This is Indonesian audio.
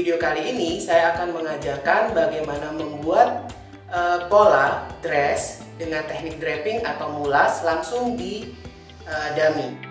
video kali ini saya akan mengajarkan bagaimana membuat uh, pola dress dengan teknik draping atau mulas langsung di uh, dummy.